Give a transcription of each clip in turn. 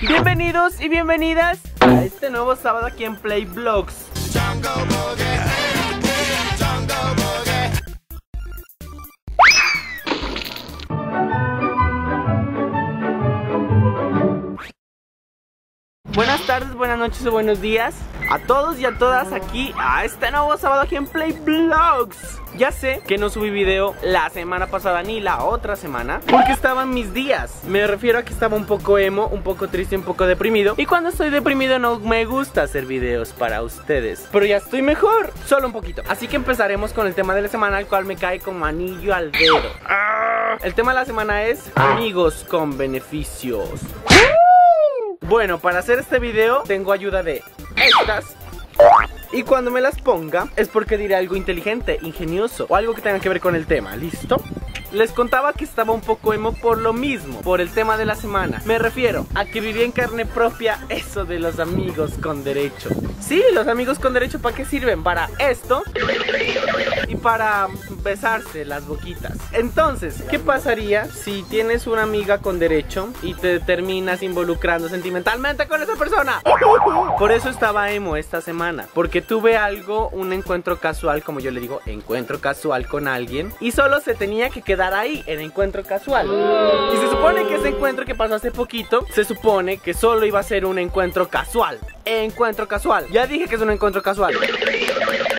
Bienvenidos y bienvenidas a este nuevo sábado aquí en Play Vlogs. Buenas tardes, buenas noches o buenos días a todos y a todas aquí a este nuevo sábado aquí en Play Vlogs. Ya sé que no subí video la semana pasada ni la otra semana porque estaban mis días. Me refiero a que estaba un poco emo, un poco triste, un poco deprimido. Y cuando estoy deprimido no me gusta hacer videos para ustedes. Pero ya estoy mejor, solo un poquito. Así que empezaremos con el tema de la semana, el cual me cae como anillo al dedo. ¡Ah! El tema de la semana es amigos con beneficios. Bueno, para hacer este video tengo ayuda de estas y cuando me las ponga es porque diré algo inteligente, ingenioso o algo que tenga que ver con el tema, ¿listo? Les contaba que estaba un poco emo por lo mismo, por el tema de la semana. Me refiero a que viví en carne propia eso de los amigos con derecho. Sí, los amigos con derecho, ¿para qué sirven? Para esto y para besarse las boquitas. Entonces, ¿qué pasaría si tienes una amiga con derecho y te terminas involucrando sentimentalmente con esa persona? Por eso estaba emo esta semana, porque tuve algo, un encuentro casual, como yo le digo, encuentro casual con alguien y solo se tenía que quedar ahí, en encuentro casual. Y se supone que ese encuentro que pasó hace poquito, se supone que solo iba a ser un encuentro casual. Encuentro casual. Ya dije que es un encuentro casual.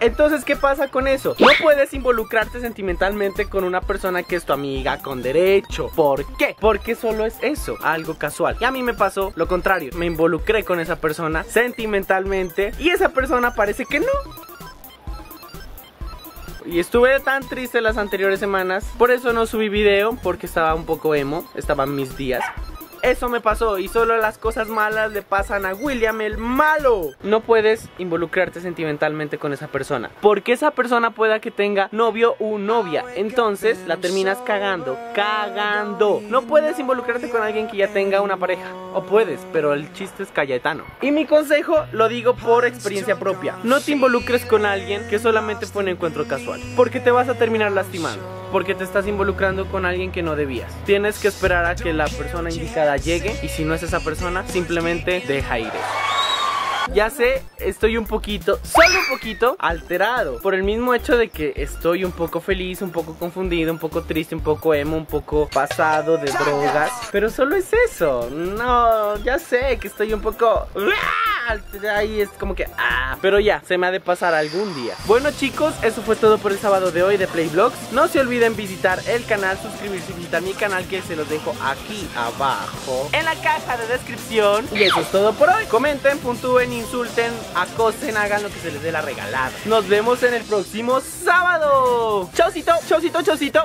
Entonces, ¿qué pasa con eso? No puedes involucrarte sentimentalmente con una persona que es tu amiga con derecho. ¿Por qué? Porque solo es eso, algo casual. Y a mí me pasó lo contrario. Me involucré con esa persona sentimentalmente y esa persona parece que no. Y estuve tan triste las anteriores semanas Por eso no subí video Porque estaba un poco emo Estaban mis días eso me pasó y solo las cosas malas le pasan a William el malo. No puedes involucrarte sentimentalmente con esa persona. Porque esa persona pueda que tenga novio o novia. Entonces la terminas cagando. Cagando. No puedes involucrarte con alguien que ya tenga una pareja. O puedes, pero el chiste es Cayetano. Y mi consejo lo digo por experiencia propia. No te involucres con alguien que solamente fue un encuentro casual. Porque te vas a terminar lastimando porque te estás involucrando con alguien que no debías. Tienes que esperar a que la persona indicada llegue y si no es esa persona, simplemente deja ir. Ya sé, estoy un poquito, solo un poquito alterado Por el mismo hecho de que estoy un poco feliz, un poco confundido, un poco triste, un poco emo, un poco pasado de drogas Pero solo es eso, no, ya sé que estoy un poco ahí es como que ah, pero ya, se me ha de pasar algún día. Bueno chicos, eso fue todo por el sábado de hoy de Playblogs. No se olviden visitar el canal, suscribirse y visitar mi canal que se los dejo aquí abajo en la caja de descripción. Y eso es todo por hoy. Comenten, puntúen, insulten, acosen, hagan lo que se les dé la regalada. Nos vemos en el próximo sábado. Chaucito, chaucito, chaucito.